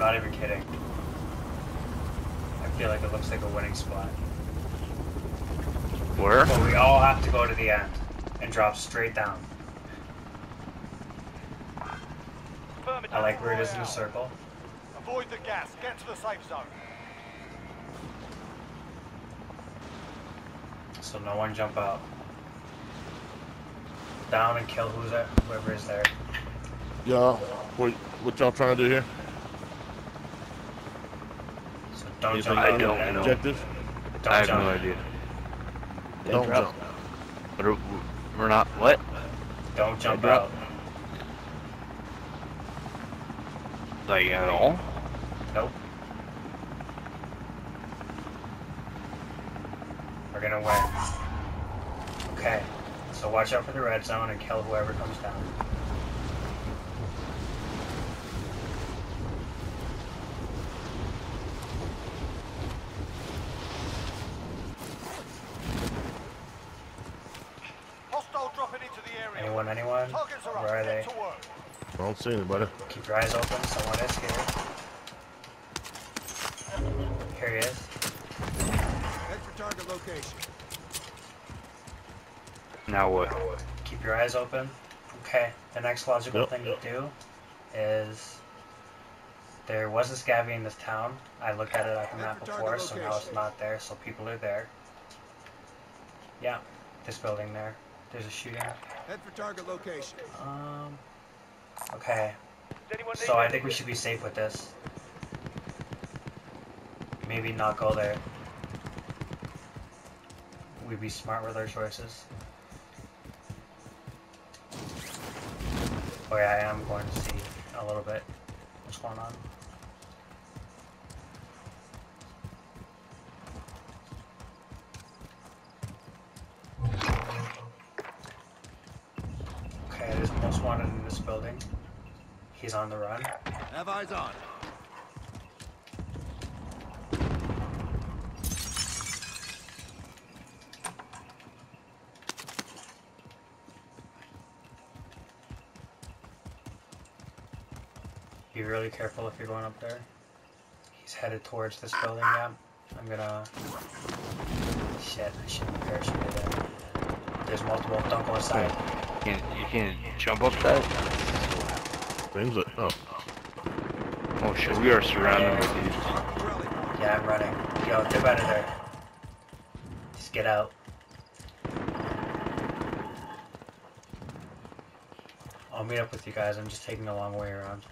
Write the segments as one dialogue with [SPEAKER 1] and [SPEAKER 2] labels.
[SPEAKER 1] not even kidding. I feel like it looks like a winning spot.
[SPEAKER 2] Where?
[SPEAKER 1] But we all have to go to the end and drop straight down. I like where it is in a circle.
[SPEAKER 3] Avoid the gas. Get to the safe zone.
[SPEAKER 1] So no one jump out. Down and kill who's there, whoever is there.
[SPEAKER 4] Yeah. What, what y'all trying to do here?
[SPEAKER 1] So don't
[SPEAKER 4] Anything
[SPEAKER 1] jump
[SPEAKER 2] I don't know.
[SPEAKER 4] Objective?
[SPEAKER 1] Don't
[SPEAKER 2] I have
[SPEAKER 1] jump.
[SPEAKER 2] no idea.
[SPEAKER 4] Don't
[SPEAKER 5] drop.
[SPEAKER 4] jump.
[SPEAKER 2] What are, we're not. What?
[SPEAKER 1] Don't jump
[SPEAKER 4] drop.
[SPEAKER 1] out.
[SPEAKER 2] Like at all?
[SPEAKER 1] Nope. We're gonna win. Okay. So watch out for the red zone and kill whoever comes down.
[SPEAKER 3] Hostile dropping into the area.
[SPEAKER 1] Anyone, anyone?
[SPEAKER 3] Targets are up.
[SPEAKER 1] Where are
[SPEAKER 3] Get
[SPEAKER 1] they?
[SPEAKER 3] to work.
[SPEAKER 4] I don't see anybody.
[SPEAKER 1] Keep your eyes open. Someone is here. Here he is.
[SPEAKER 3] Head for target location.
[SPEAKER 2] Now what?
[SPEAKER 1] Keep your eyes open. Okay. The next logical
[SPEAKER 4] Yep.
[SPEAKER 1] thing to do is there was a scabby in this town. I looked at it on the map before, so now it's not there. So people are there. Yeah, this building there. There's a shooting.
[SPEAKER 3] Head for target location.
[SPEAKER 1] Um. Okay. So I think we should be safe with this. Maybe not go there. We'd be smart with our choices. Oh yeah, I am going to see a little bit what's going on. Okay, there's most wanted in this building. He's on the run.
[SPEAKER 3] Have eyes on.
[SPEAKER 1] Be really careful if you're going up there. He's headed towards this building now. I'm gonna... Shit, I shouldn't have parachuted in. There's multiple, don't go inside.
[SPEAKER 2] You can't, you can't jump up that?
[SPEAKER 4] Things like, oh.
[SPEAKER 2] Oh shit, we are surrounded with these.
[SPEAKER 1] Yeah, I'm running. Yo, get out of there. Just get out. I'll meet up with you guys. I'm just taking a long way around.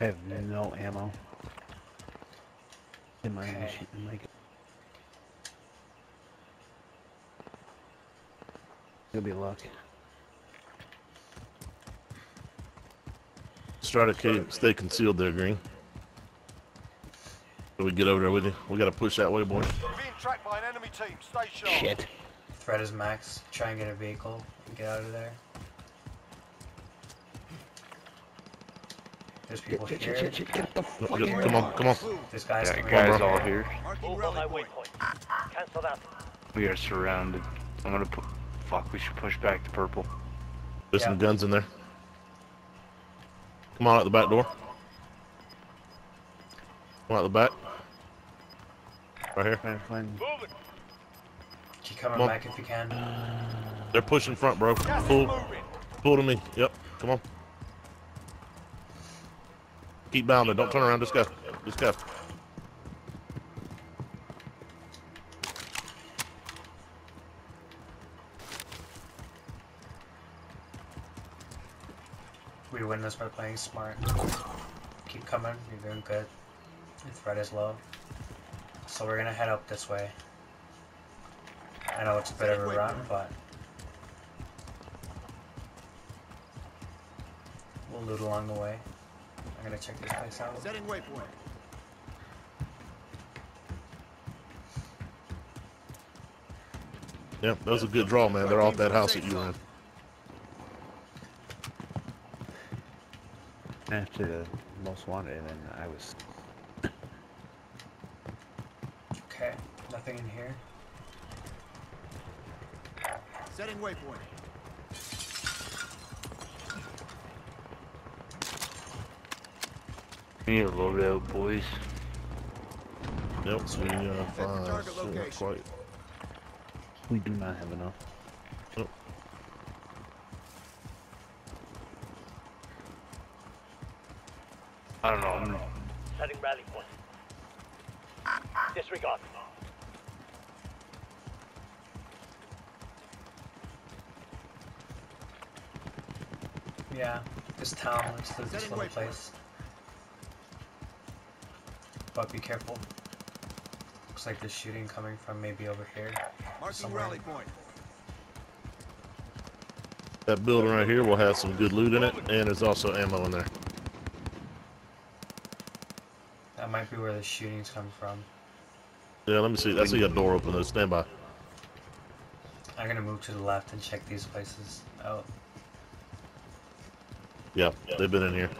[SPEAKER 5] I have no ammo. In my
[SPEAKER 1] Okay.
[SPEAKER 5] machine, in my. You'll be luck.
[SPEAKER 4] Just try to keep, stay concealed there, Green. So we get over there with you. We gotta push that way, boy.
[SPEAKER 3] We're being tracked by an enemy team. Stay sharp.
[SPEAKER 5] Shit.
[SPEAKER 1] Threat is max. Try and get a vehicle and get out of there. There's people
[SPEAKER 5] Shit,
[SPEAKER 1] here.
[SPEAKER 5] shit, shit, shit, get the fuck
[SPEAKER 4] get-
[SPEAKER 5] in
[SPEAKER 4] Come on, come on.
[SPEAKER 1] This guy's
[SPEAKER 2] Yeah,
[SPEAKER 1] coming.
[SPEAKER 2] guys
[SPEAKER 4] bro.
[SPEAKER 2] all here.
[SPEAKER 3] Marking rally point.
[SPEAKER 6] Cancel that.
[SPEAKER 2] We are surrounded. I'm gonna put. Fuck, we should push back to purple.
[SPEAKER 4] There's some guns in there. Come on out the back door. Come out the back. Right here.
[SPEAKER 5] Trying to find.
[SPEAKER 1] Keep coming
[SPEAKER 4] Come on.
[SPEAKER 1] back if you can.
[SPEAKER 4] They're pushing front, bro. Pull,
[SPEAKER 3] moving.
[SPEAKER 4] pull to me. Yep. Come on. Keep bounding. Don't turn around. Just go. Just go.
[SPEAKER 1] We win this by playing smart. Keep coming. You're doing good. Your threat is low. So we're gonna head up this way. I know it's a bit of a run, but we'll loot along the way. I'm gonna check this place out.
[SPEAKER 3] Setting waypoint.
[SPEAKER 4] Yep. That was a good draw, man. They're off that house that you were in.
[SPEAKER 5] After the most wanted, and then I was.
[SPEAKER 1] Okay, nothing in here.
[SPEAKER 3] Setting waypoint.
[SPEAKER 2] We need a loadout, boys.
[SPEAKER 4] Yep, we uh, five, not quite.
[SPEAKER 5] We do not have enough.
[SPEAKER 2] I don't know. I'm,
[SPEAKER 6] Setting rally point. Disregard.
[SPEAKER 1] Yeah, this town looks like this
[SPEAKER 3] Setting
[SPEAKER 1] little place. But be careful. Looks like there's shooting coming from maybe over here.
[SPEAKER 3] Marking
[SPEAKER 1] Somewhere.
[SPEAKER 3] rally point.
[SPEAKER 4] That building right here will have some good loot in it, and there's also ammo in there.
[SPEAKER 1] Be where the shooting's coming from.
[SPEAKER 4] Yeah, let me see. I see a door open though. Stand by.
[SPEAKER 1] I'm gonna move to the left and check these places out.
[SPEAKER 4] Yeah, they've been in here.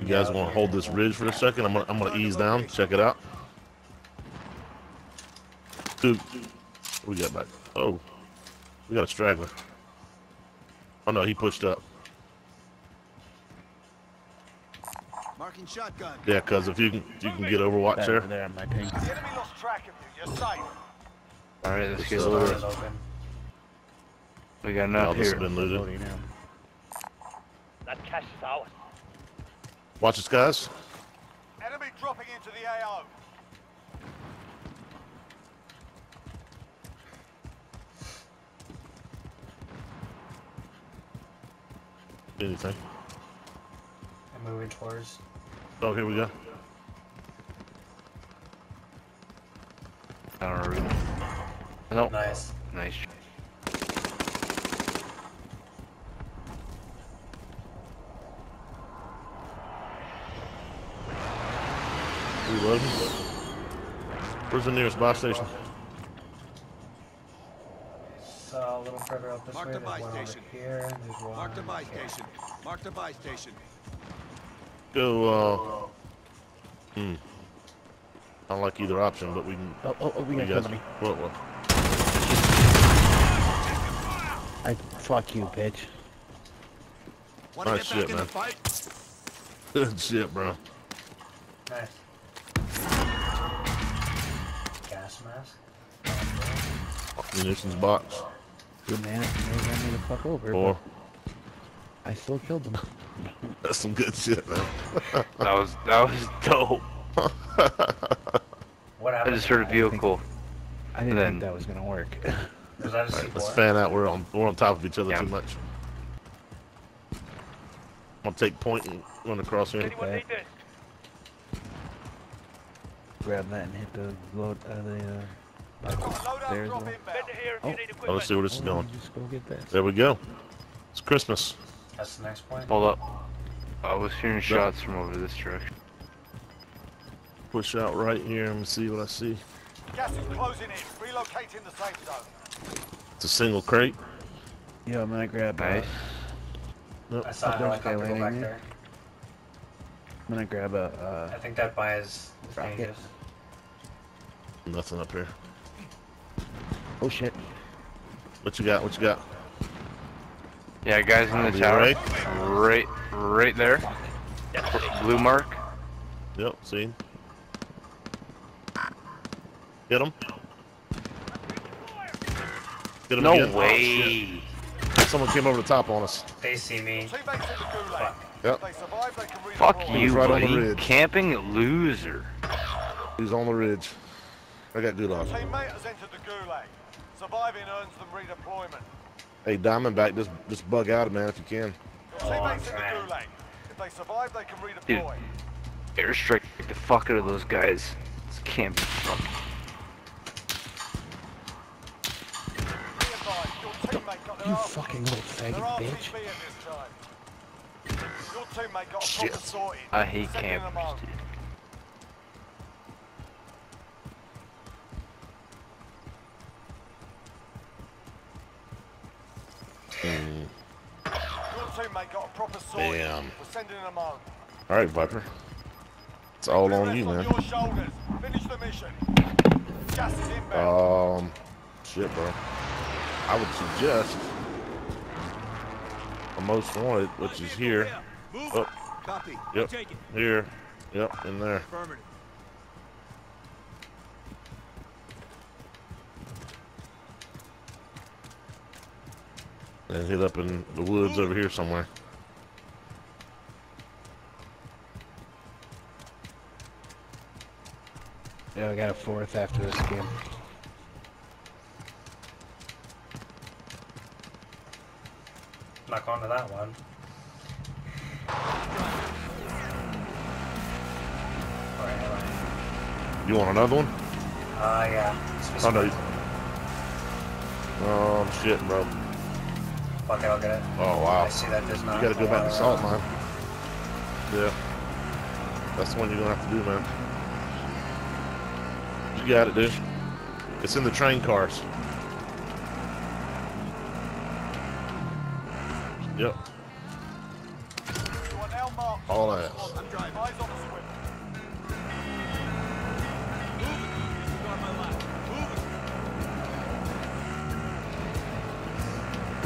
[SPEAKER 4] You guys want to hold this ridge for a second? I'm gonna, I'm gonna ease down. Check it out. Dude, what we got back? Oh, we got a straggler. Oh no, he pushed up.
[SPEAKER 3] Marking shotgun.
[SPEAKER 4] Yeah, cuz if you can, if you can get Overwatch
[SPEAKER 5] That
[SPEAKER 4] there.
[SPEAKER 5] over there on my ping.
[SPEAKER 3] The enemy lost track of you. You're safe.
[SPEAKER 2] alright, let's get
[SPEAKER 4] This
[SPEAKER 1] Door is open.
[SPEAKER 2] We got enough
[SPEAKER 4] this has
[SPEAKER 2] here.
[SPEAKER 4] been looted.
[SPEAKER 6] That cash is ours.
[SPEAKER 4] Watch this, guys.
[SPEAKER 3] Enemy dropping into the AO.
[SPEAKER 4] Anything?
[SPEAKER 1] I'm moving towards.
[SPEAKER 4] Oh, here we go.
[SPEAKER 2] I don't know. Nope.
[SPEAKER 1] Nice.
[SPEAKER 2] Nice.
[SPEAKER 4] Reloading. Where's the nearest buy station?
[SPEAKER 1] So uh, a little further up this
[SPEAKER 3] Mark
[SPEAKER 1] way,
[SPEAKER 3] the
[SPEAKER 1] there's
[SPEAKER 3] buy
[SPEAKER 1] one over
[SPEAKER 3] station.
[SPEAKER 1] here. and There's one.
[SPEAKER 3] Mark the buy station. Mark the buy station.
[SPEAKER 4] Go, uh... Hmm. I don't like either option, but we can...
[SPEAKER 5] Oh, oh, oh, we
[SPEAKER 4] You
[SPEAKER 5] got
[SPEAKER 4] guys...
[SPEAKER 5] company.
[SPEAKER 4] What, what?
[SPEAKER 5] I fuck you, bitch.
[SPEAKER 3] Want to
[SPEAKER 4] Nice shit, man.
[SPEAKER 3] the?
[SPEAKER 4] Good shit, bro.
[SPEAKER 1] Nice. Gas mask.
[SPEAKER 4] Munitions box.
[SPEAKER 5] Good man. They ran me the fuck over.
[SPEAKER 4] Four.
[SPEAKER 5] but I still killed them.
[SPEAKER 4] That's some good shit, man.
[SPEAKER 2] That was that was dope.
[SPEAKER 1] What
[SPEAKER 2] I
[SPEAKER 1] happened?
[SPEAKER 2] just heard a
[SPEAKER 1] to that?
[SPEAKER 2] vehicle.
[SPEAKER 5] I didn't
[SPEAKER 2] Then-
[SPEAKER 5] think that was gonna work.
[SPEAKER 1] Was that a
[SPEAKER 4] Alright,
[SPEAKER 1] C4?
[SPEAKER 4] let's fan out. We're on we're on top of each other
[SPEAKER 2] Yeah.
[SPEAKER 4] too much. I'm gonna take point and run across here.
[SPEAKER 6] Anyone
[SPEAKER 5] Okay.
[SPEAKER 6] need?
[SPEAKER 5] Grab that and hit the load. Uh, the. Uh, There's
[SPEAKER 3] drop
[SPEAKER 5] one.
[SPEAKER 3] inbound.
[SPEAKER 6] Vendor here if
[SPEAKER 5] Oh.
[SPEAKER 4] Oh, let's see where this is going.
[SPEAKER 5] Just go get this.
[SPEAKER 4] There we go. It's Christmas.
[SPEAKER 1] That's the next point.
[SPEAKER 2] Hold up. I was hearing shots from over this direction.
[SPEAKER 4] Push out right here. and see what I see.
[SPEAKER 3] Gas is closing in. Relocating the safe zone.
[SPEAKER 4] It's a single crate.
[SPEAKER 5] Yeah, I'm gonna grab. Uh,
[SPEAKER 2] Nice.
[SPEAKER 4] Nope.
[SPEAKER 1] I saw a
[SPEAKER 5] There's
[SPEAKER 1] helicopter
[SPEAKER 5] guy
[SPEAKER 1] go back
[SPEAKER 5] landing
[SPEAKER 1] there.
[SPEAKER 5] I'm gonna grab a.
[SPEAKER 1] I
[SPEAKER 5] Uh,
[SPEAKER 1] think that buys is is
[SPEAKER 5] Rocket.
[SPEAKER 1] dangerous.
[SPEAKER 4] Nothing up here.
[SPEAKER 5] oh shit.
[SPEAKER 4] What you got? What you got?
[SPEAKER 2] Yeah, guys in the
[SPEAKER 4] Be
[SPEAKER 2] tower.
[SPEAKER 4] right.
[SPEAKER 2] Right, right there. Blue mark.
[SPEAKER 4] Yep. See. Get him. Get him
[SPEAKER 2] No
[SPEAKER 4] again. Oh,
[SPEAKER 2] way.
[SPEAKER 4] shit. Someone came over the top on us.
[SPEAKER 1] They see me.
[SPEAKER 3] Teammates in the gulag.
[SPEAKER 1] Fuck.
[SPEAKER 4] Yep.
[SPEAKER 3] Survive, they can redeploy.
[SPEAKER 2] Fuck you,
[SPEAKER 4] right on the
[SPEAKER 2] buddy.
[SPEAKER 4] ridge.
[SPEAKER 2] Camping loser.
[SPEAKER 4] He's on the ridge. I got good odds.
[SPEAKER 3] Teammate has entered the gulag. Surviving earns them redeployment.
[SPEAKER 4] Hey, Diamondback, just just bug out, man, if you can.
[SPEAKER 1] Oh,
[SPEAKER 3] Teammates the If they survive, they can
[SPEAKER 2] Dude. Airstrike the fuck out of those guys. This can't be fuck.
[SPEAKER 3] Be advised, your teammate got their
[SPEAKER 5] You fucking little
[SPEAKER 3] their
[SPEAKER 5] faggot bitch.
[SPEAKER 3] in this time. Your got a
[SPEAKER 4] Shit.
[SPEAKER 2] I hate
[SPEAKER 3] Sending
[SPEAKER 2] campers, dude.
[SPEAKER 3] Your teammate got a proper sorted.
[SPEAKER 4] Damn.
[SPEAKER 3] For sending them home.
[SPEAKER 4] All right, Viper. It's all on you,
[SPEAKER 3] on
[SPEAKER 4] man.
[SPEAKER 3] your shoulders. Finish the mission. Gas is inbound.
[SPEAKER 4] Um, shit, bro. I would suggest a most wanted, which is here. Oh,
[SPEAKER 7] Copy.
[SPEAKER 4] Yep. Here. Yep, in there.
[SPEAKER 7] Affirmative.
[SPEAKER 4] And hit up in the woods over here somewhere.
[SPEAKER 5] Yeah, I got a fourth after this game.
[SPEAKER 1] Not going to that one. Alright, alright.
[SPEAKER 4] You want another one?
[SPEAKER 1] Uh, yeah. It's
[SPEAKER 4] Oh no.
[SPEAKER 1] supposed-
[SPEAKER 4] Oh, I'm shitting, bro.
[SPEAKER 1] Fuck it, I'll get it.
[SPEAKER 4] Oh wow.
[SPEAKER 1] I see that there's not.
[SPEAKER 4] You gotta go back to salt mine. Yeah. That's the one you're gonna have to do, man. You got it, dude. It's in the train cars.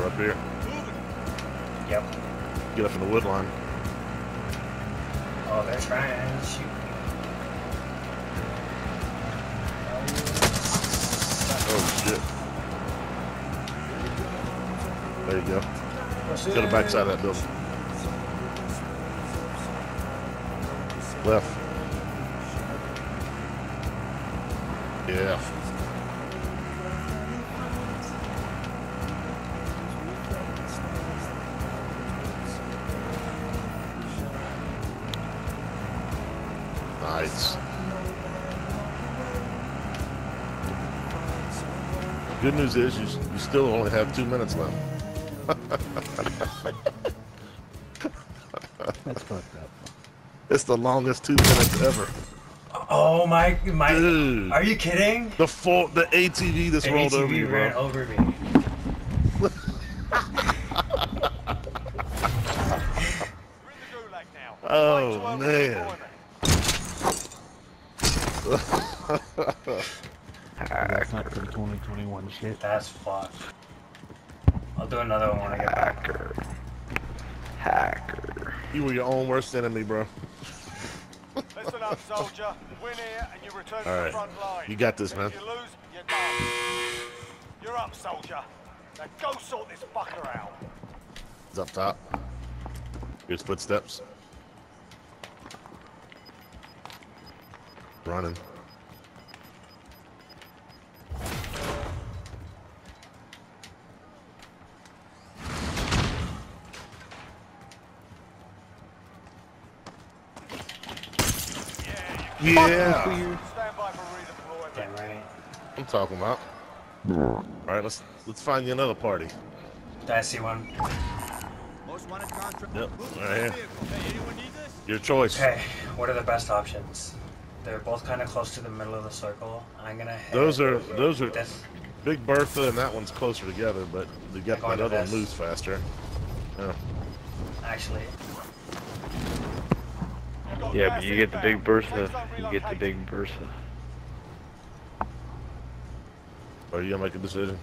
[SPEAKER 4] Up here.
[SPEAKER 1] Yep.
[SPEAKER 4] Get up in the wood line.
[SPEAKER 1] Oh, they're trying to shoot me.
[SPEAKER 4] Oh shit. There you go. To the backside of that building. Left. Yeah. Good news is you, you still only have two minutes left.
[SPEAKER 5] That's fucked up.
[SPEAKER 4] It's the longest two minutes ever.
[SPEAKER 1] Oh my, my.
[SPEAKER 4] Dude.
[SPEAKER 1] Are you kidding?
[SPEAKER 4] The full, the ATV that's
[SPEAKER 1] The
[SPEAKER 4] rolled over
[SPEAKER 1] ATV
[SPEAKER 4] you,
[SPEAKER 1] ran
[SPEAKER 4] bro.
[SPEAKER 1] over me.
[SPEAKER 3] We're in the gulag now.
[SPEAKER 4] Oh,
[SPEAKER 3] Way to early
[SPEAKER 4] man.
[SPEAKER 3] deployment.
[SPEAKER 5] That's not for 2021 shit.
[SPEAKER 1] That's fucked. I'll do another one when I get back.
[SPEAKER 2] Hacker. Hacker.
[SPEAKER 4] You were your own worst enemy, bro.
[SPEAKER 3] Listen up, soldier. Win here and you return to
[SPEAKER 4] All
[SPEAKER 3] the front line.
[SPEAKER 4] You got this, man.
[SPEAKER 3] If you lose, you're done. You're up, soldier. Now go sort this fucker out.
[SPEAKER 4] It's up top. Here's footsteps. Running. Yeah,
[SPEAKER 3] Stand by for redeployment.
[SPEAKER 1] Damn right.
[SPEAKER 4] I'm talking about. All right, let's let's find you another party.
[SPEAKER 1] I see one?
[SPEAKER 7] Most wanted contract.
[SPEAKER 4] Yep, right here.
[SPEAKER 7] Hey, anyone need this?
[SPEAKER 4] Your choice.
[SPEAKER 1] Okay, what are the best options? They're both kind of close to the middle of the circle. I'm gonna head
[SPEAKER 4] Those are those are
[SPEAKER 1] this.
[SPEAKER 4] Big Bertha and that one's closer together, but they got
[SPEAKER 1] Going
[SPEAKER 4] that
[SPEAKER 1] to
[SPEAKER 4] other one
[SPEAKER 1] this.
[SPEAKER 4] moves faster. Yeah.
[SPEAKER 1] Actually,
[SPEAKER 3] You've got
[SPEAKER 2] Yeah, but you get the big
[SPEAKER 3] inbound.
[SPEAKER 2] Bertha. You get the big Bertha.
[SPEAKER 4] Or oh, you gonna make a decision?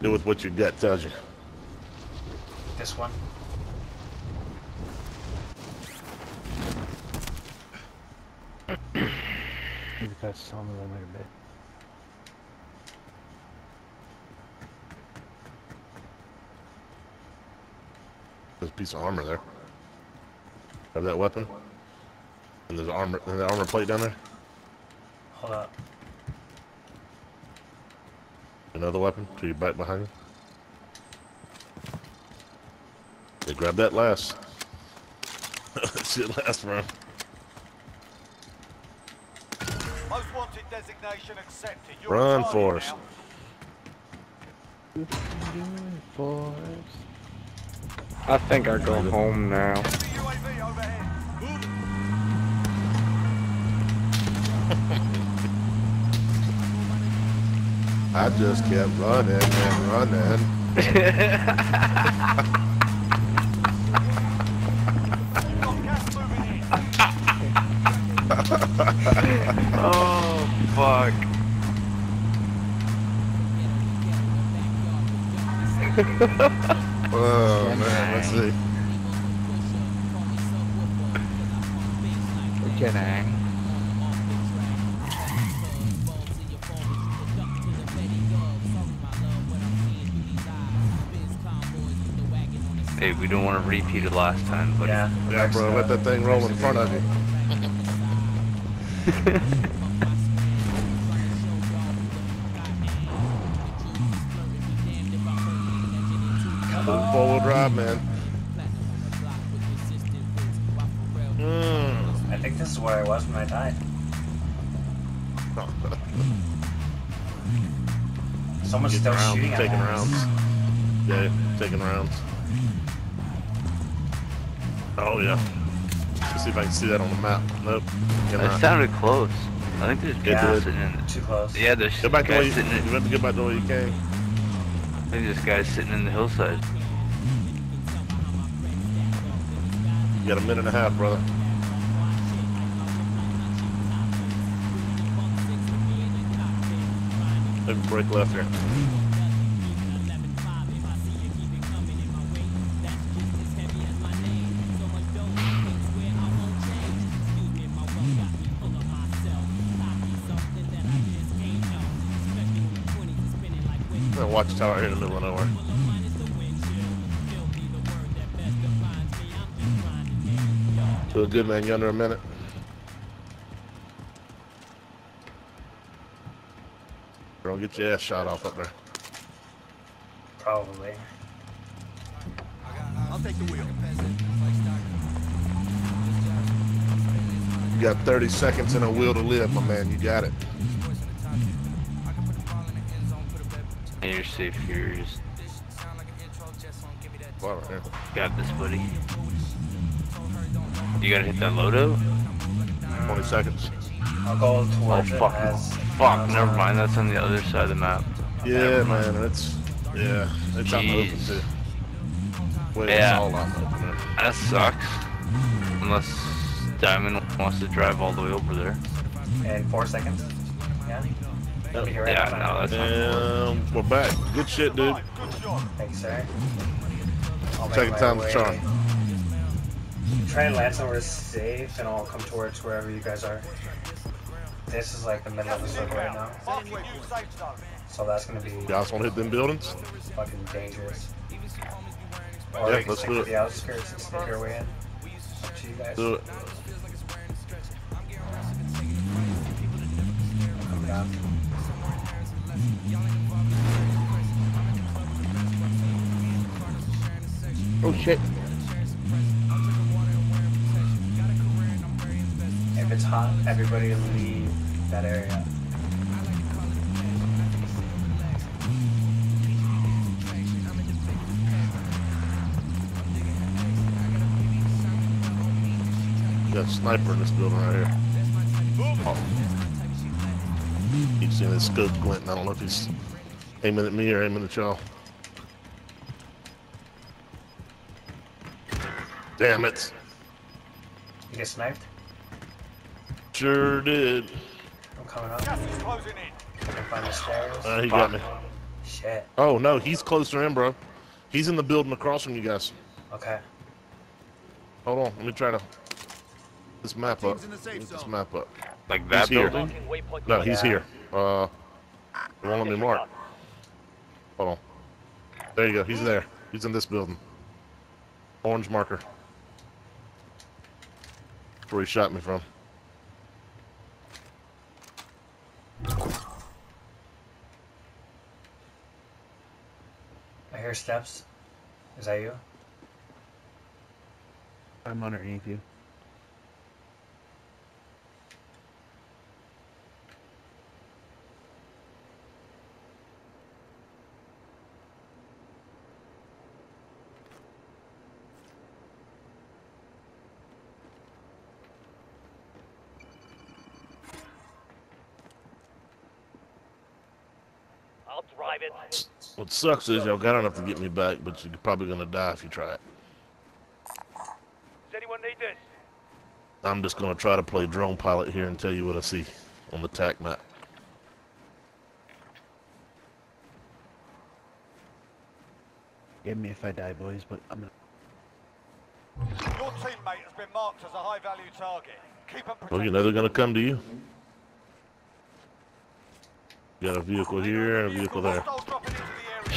[SPEAKER 4] Do with what your gut tells you.
[SPEAKER 1] this one.
[SPEAKER 5] Maybe that's some of them a bit.
[SPEAKER 4] There's a piece of armor there. Have that weapon? And there's armor and the armor plate down there?
[SPEAKER 1] Hold up.
[SPEAKER 4] Another weapon to your back behind you. They grab that last. Shit last bro.
[SPEAKER 3] Most wanted designation accepted. You're
[SPEAKER 4] Run,
[SPEAKER 3] target
[SPEAKER 4] Forrest.
[SPEAKER 3] now.
[SPEAKER 5] Force.
[SPEAKER 2] I think I go home now.
[SPEAKER 4] I just kept running and running.
[SPEAKER 3] You've got gas moving in.
[SPEAKER 2] Oh, fuck.
[SPEAKER 4] Oh man, let's see.
[SPEAKER 5] Kenang.
[SPEAKER 2] Hey, we don't want to repeat it last time, but
[SPEAKER 1] Yeah.
[SPEAKER 4] Yeah, bro, let that thing roll in front of you. Four wheel drive, man. Mm.
[SPEAKER 1] I think this is where I was when I died. Someone's still
[SPEAKER 4] rounds,
[SPEAKER 1] shooting at
[SPEAKER 4] taking rounds. Yeah, taking rounds. Oh yeah. Let's see if I can see that on the map. Nope.
[SPEAKER 2] it
[SPEAKER 4] Cannot.
[SPEAKER 2] sounded close. I think there's
[SPEAKER 1] Yeah.
[SPEAKER 2] sitting in.
[SPEAKER 1] Too close.
[SPEAKER 2] Yeah, there's
[SPEAKER 4] Go back the way
[SPEAKER 2] guys
[SPEAKER 4] you,
[SPEAKER 2] sitting in.
[SPEAKER 4] you have to get back the way you came.
[SPEAKER 2] I think there's guys sitting in the hillside.
[SPEAKER 4] You got a minute and a half, brother. Maybe break left here. Yeah, Watchtower here in the middle of nowhere. To a good man, you under a minute. Girl, get your ass shot off up there.
[SPEAKER 1] Probably.
[SPEAKER 7] I'll take the wheel.
[SPEAKER 4] You got 30 seconds and a will to live, my man. You got it.
[SPEAKER 2] And you're safe here. Just
[SPEAKER 4] Wow, right
[SPEAKER 2] got this, buddy. You gotta hit that loadout?
[SPEAKER 4] 20 seconds.
[SPEAKER 1] I'll go
[SPEAKER 2] Oh,
[SPEAKER 1] towards it
[SPEAKER 2] fuck.
[SPEAKER 1] as
[SPEAKER 2] Fuck, never mind. That's on the other side of the map.
[SPEAKER 4] Yeah,
[SPEAKER 2] Never mind.
[SPEAKER 4] man. That's. yeah. It's out in the open
[SPEAKER 2] Jeez.
[SPEAKER 4] too. Wait,
[SPEAKER 2] Yeah.
[SPEAKER 4] it's all out the open there.
[SPEAKER 2] That sucks. Unless Diamond wants to drive all the way over there.
[SPEAKER 1] in four seconds. Yeah. I'll be here right
[SPEAKER 2] Yeah,
[SPEAKER 1] now.
[SPEAKER 2] no, that's not cool.
[SPEAKER 4] We're back. Good shit, dude.
[SPEAKER 3] Right, good job.
[SPEAKER 1] Thank you, sir. I'll make
[SPEAKER 4] Second
[SPEAKER 1] my
[SPEAKER 4] time's the charm.
[SPEAKER 1] Try and land somewhere safe, and I'll come towards wherever you guys are. This is like the middle of the circle right now,
[SPEAKER 3] Marking new safe zone.
[SPEAKER 1] so that's gonna be
[SPEAKER 4] You guys want to hit them buildings?
[SPEAKER 1] fucking dangerous. Or
[SPEAKER 4] Yeah,
[SPEAKER 1] we can
[SPEAKER 4] let's do
[SPEAKER 1] to
[SPEAKER 4] it.
[SPEAKER 1] the outskirts and sneak our way in. Up to you guys.
[SPEAKER 4] Do it.
[SPEAKER 1] Come down.
[SPEAKER 5] Oh shit.
[SPEAKER 1] If it's hot, everybody leave that area.
[SPEAKER 4] Got a sniper in this building right here. Oh. Keep seeing his scope glinting. I don't know if he's aiming at me or aiming at y'all. Damn it.
[SPEAKER 1] You get sniped?
[SPEAKER 4] Sure did.
[SPEAKER 1] I'm coming up.
[SPEAKER 3] Gas is closing in.
[SPEAKER 1] I can find the stairs.
[SPEAKER 4] Uh, he got me.
[SPEAKER 1] Shit.
[SPEAKER 4] Oh, no, he's closer in, bro. He's in the building across from you guys.
[SPEAKER 1] Okay.
[SPEAKER 4] Hold on, let me try to this map up.
[SPEAKER 7] Team's in the safe
[SPEAKER 4] Get this map up.
[SPEAKER 2] Like that
[SPEAKER 4] here.
[SPEAKER 2] building?
[SPEAKER 6] Marking waypoint
[SPEAKER 4] No, he's
[SPEAKER 1] Yeah.
[SPEAKER 4] here. Uh, it won't let me mark. Hold on. There you go. He's there. He's in this building. Orange marker. That's where he shot me from.
[SPEAKER 1] I hear steps. Is that you?
[SPEAKER 5] I'm underneath you.
[SPEAKER 4] What sucks is y'all got enough to get me back, but you're probably gonna die if you try it.
[SPEAKER 6] Does anyone need this?
[SPEAKER 4] I'm just gonna try to play drone pilot here and tell you what I see on the TAC map.
[SPEAKER 5] Forgive me if I die, boys, but I'm gonna.
[SPEAKER 3] Your teammate has been marked as a high-value target. Keep them
[SPEAKER 4] Well, you know they're gonna come to you. You got a vehicle here a vehicle there.
[SPEAKER 3] Hostiles dropping into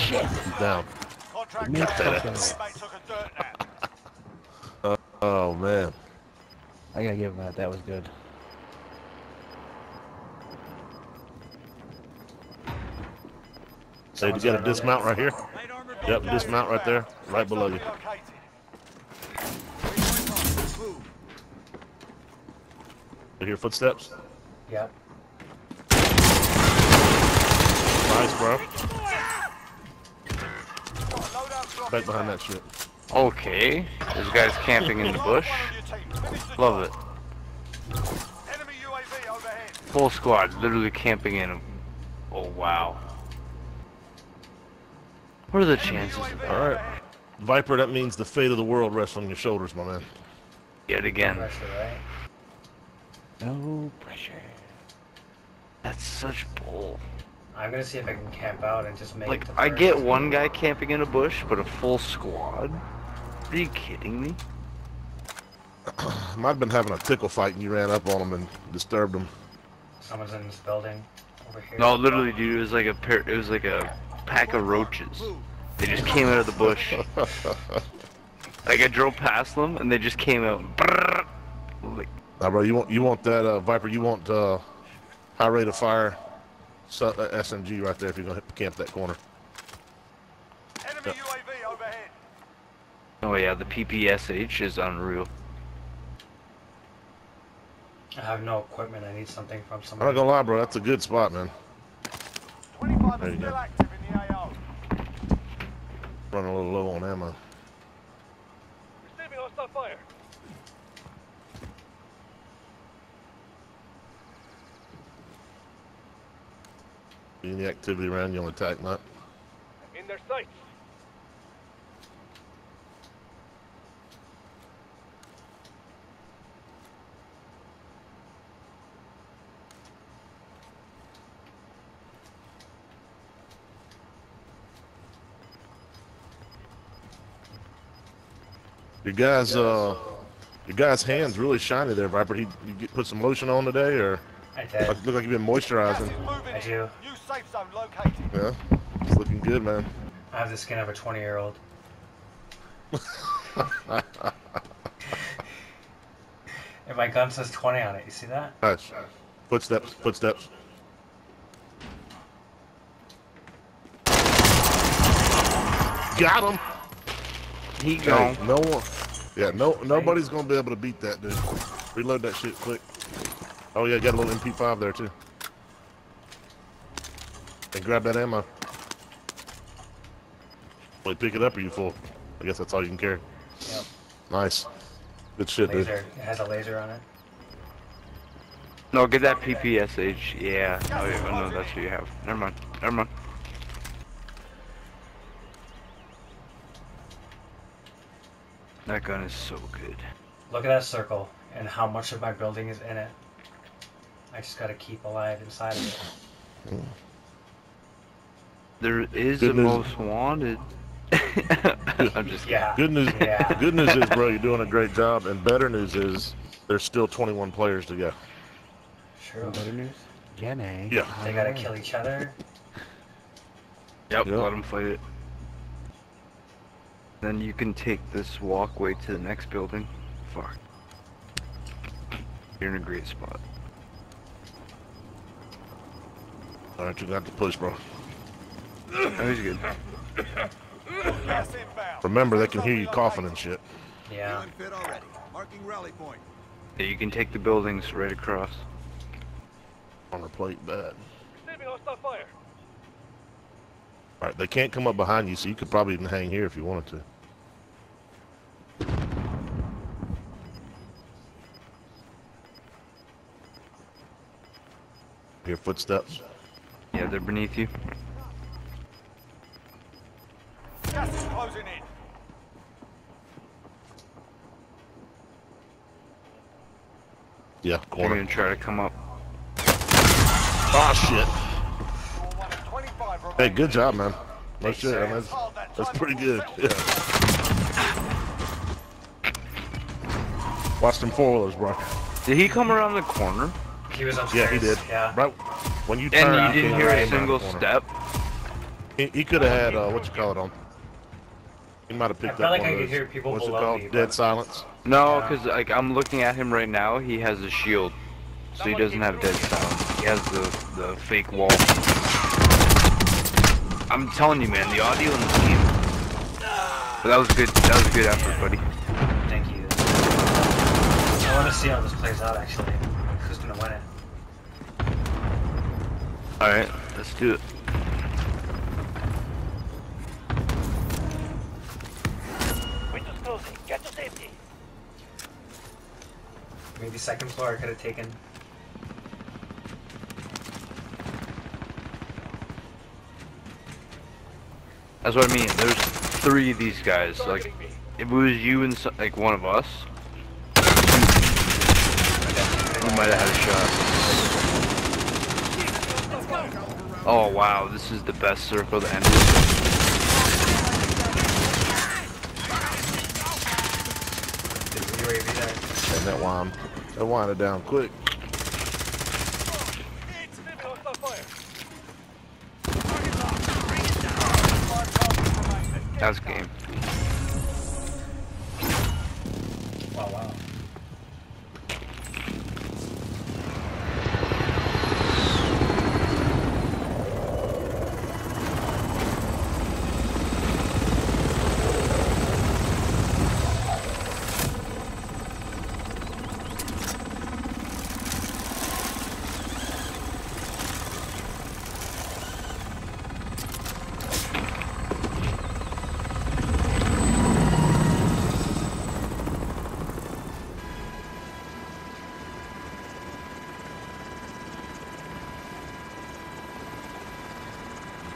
[SPEAKER 3] the area.
[SPEAKER 4] He's down.
[SPEAKER 3] Contract
[SPEAKER 5] Me
[SPEAKER 3] cancelled.
[SPEAKER 5] fucking-
[SPEAKER 3] Teammate took a dirt nap.
[SPEAKER 4] Oh man.
[SPEAKER 5] I gotta give him that. That was good.
[SPEAKER 4] Hey, you got a dismount right here? Yep, dismount right there, right below you. You hear footsteps?
[SPEAKER 1] Yep.
[SPEAKER 4] Nice, bro.
[SPEAKER 3] Got a loadout drop
[SPEAKER 4] Back behind that shit.
[SPEAKER 2] Okay. There's guys camping in the bush.
[SPEAKER 3] One on your team. Finish the
[SPEAKER 2] Love it.
[SPEAKER 3] Enemy UAV overhead.
[SPEAKER 2] Full squad, literally camping in. Oh wow. What are the chances of that?
[SPEAKER 4] All right. Viper, that means the fate of the world rests on your shoulders, my man.
[SPEAKER 2] Yet again.
[SPEAKER 1] Pressure, right?
[SPEAKER 5] No pressure.
[SPEAKER 2] That's such bull.
[SPEAKER 1] I'm gonna see if I can camp out and just make
[SPEAKER 2] Like,
[SPEAKER 1] it to
[SPEAKER 2] I get one guy camping in a bush, but a full squad? Are you kidding me?
[SPEAKER 4] Might have been having a tickle fight and you ran up on them and disturbed them.
[SPEAKER 1] Someone's in this building over here.
[SPEAKER 2] No, literally, dude, it was like a pair, it was like a pack of roaches. They just came out of the bush. like I drove past them and they just came out. Like,
[SPEAKER 4] Now, bro, you want you want that uh, Viper? You want uh, high rate of fire su- SMG right there if you're gonna camp that corner.
[SPEAKER 3] Enemy UAV overhead.
[SPEAKER 2] oh yeah, the PPSH is unreal.
[SPEAKER 1] I have no equipment. I need something from somebody.
[SPEAKER 4] I'm not gonna lie, bro. That's a good spot, man.
[SPEAKER 3] 25
[SPEAKER 4] There you
[SPEAKER 3] still
[SPEAKER 4] go.
[SPEAKER 3] active in the AO.
[SPEAKER 4] Running a little low on ammo.
[SPEAKER 6] Receiving hostile fire.
[SPEAKER 4] Any activity around you on attack map?
[SPEAKER 6] In their sights.
[SPEAKER 4] Your guy's uh, your guy's hands really shiny there, Viper. He you get, put some lotion on today, or
[SPEAKER 1] I did.
[SPEAKER 4] look like you've been moisturizing.
[SPEAKER 1] I do.
[SPEAKER 3] New safe zone located.
[SPEAKER 4] Yeah, it's looking good, man.
[SPEAKER 1] I have the skin of a 20 year old. and my gun says 20 on it. You see that?
[SPEAKER 4] Nice. Footsteps, footsteps. Got him.
[SPEAKER 2] He
[SPEAKER 4] Hey,
[SPEAKER 2] gone.
[SPEAKER 4] no one. Yeah, no, nobody's gonna be able to beat that, dude. Reload that shit quick. Oh yeah, got a little MP5 there too. And grab that ammo. Wait, pick it up or you full? I guess that's all you can carry.
[SPEAKER 1] Yep.
[SPEAKER 4] Nice. Good shit, dude.
[SPEAKER 1] It has a laser on it.
[SPEAKER 2] No, get that PPSH. Yeah. Oh, yeah, oh, no, that's what you have. Never mind. Never mind. That gun is so good.
[SPEAKER 1] Look at that circle and how much of my building is in it. I just gotta keep alive inside of it. Hmm.
[SPEAKER 2] There is
[SPEAKER 4] Good
[SPEAKER 2] a
[SPEAKER 4] news.
[SPEAKER 2] most wanted. I'm just
[SPEAKER 1] Yeah.
[SPEAKER 4] Good news.
[SPEAKER 1] Yeah.
[SPEAKER 4] Good news is, bro, you're doing a great job. And better news is, there's still 21 players to go.
[SPEAKER 1] Sure.
[SPEAKER 5] Better news? Jenny.
[SPEAKER 4] Yeah.
[SPEAKER 1] They gotta kill each other.
[SPEAKER 2] Yep,
[SPEAKER 4] Yep.
[SPEAKER 2] let them fight it. Then you can take this walkway to the next building. Fuck. You're in a great spot.
[SPEAKER 4] All right, you got to push, bro.
[SPEAKER 2] That was good.
[SPEAKER 4] Remember, they can hear you coughing and shit.
[SPEAKER 1] Yeah.
[SPEAKER 7] Feeling fit already. Marking rally point.
[SPEAKER 2] Yeah, you can take the buildings right across.
[SPEAKER 4] On the plate, bad.
[SPEAKER 6] Receiving hostile fire.
[SPEAKER 4] All right, they can't come up behind you, so you could probably even hang here if you wanted to. Hear footsteps.
[SPEAKER 2] Yeah, they're beneath you.
[SPEAKER 3] Gas is closing in.
[SPEAKER 4] Yeah,
[SPEAKER 2] They're
[SPEAKER 4] corner.
[SPEAKER 2] gonna try to come up.
[SPEAKER 4] Oh shit!
[SPEAKER 3] You're one of 25
[SPEAKER 4] Hey, good job, man. No shit.
[SPEAKER 1] sir.
[SPEAKER 4] I mean,
[SPEAKER 3] Hold
[SPEAKER 4] That's pretty good. Yeah. Watch them four wheelers, bro.
[SPEAKER 2] Did he come around the corner?
[SPEAKER 1] He was upstairs.
[SPEAKER 4] Yeah, he did.
[SPEAKER 1] Yeah.
[SPEAKER 4] Right when you turn,
[SPEAKER 2] And you didn't hear a single step?
[SPEAKER 4] He, he could have had uh, what you call it on. He might have picked
[SPEAKER 1] felt
[SPEAKER 4] up
[SPEAKER 1] like
[SPEAKER 4] one
[SPEAKER 1] I
[SPEAKER 4] of
[SPEAKER 1] could
[SPEAKER 4] those-
[SPEAKER 1] hear people
[SPEAKER 4] What's it called?
[SPEAKER 1] me,
[SPEAKER 4] Dead
[SPEAKER 1] but-
[SPEAKER 4] silence.
[SPEAKER 2] No,
[SPEAKER 1] Yeah.
[SPEAKER 2] because like I'm looking at him right now. He has a shield, so he doesn't have dead silence. He has the the fake wall. I'm telling you, man, the audio in this game. But that was good. That was a good effort, buddy.
[SPEAKER 1] Thank you. I want to see how this plays out, actually. Who's gonna win it?
[SPEAKER 2] All right, let's do it.
[SPEAKER 1] Maybe second floor I could have taken.
[SPEAKER 2] That's what I mean. There's three of these guys. Like, if it was you and so, like one of us, we might have had a shot. Oh wow, this is the best circle to end with.
[SPEAKER 1] There's a UAV
[SPEAKER 4] And that wine, that wind it down quick.
[SPEAKER 6] Receiving hostile fire.
[SPEAKER 2] That's game.
[SPEAKER 1] Wow, wow.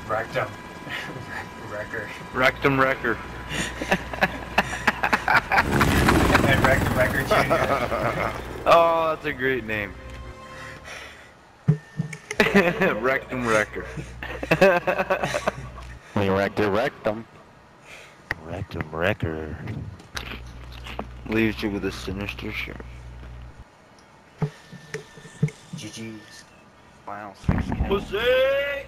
[SPEAKER 1] Rectum. Wrecker.
[SPEAKER 2] Rectum Wrecker.
[SPEAKER 1] And Rectum Wrecker Jr.
[SPEAKER 2] Oh, that's a great name. Rectum Wrecker.
[SPEAKER 5] We wrecked it, wrecked them. Wrecked him, wrecker.
[SPEAKER 2] Leaves you with a sinister shirt.
[SPEAKER 1] GG's.
[SPEAKER 5] Wow, six
[SPEAKER 2] Pussy!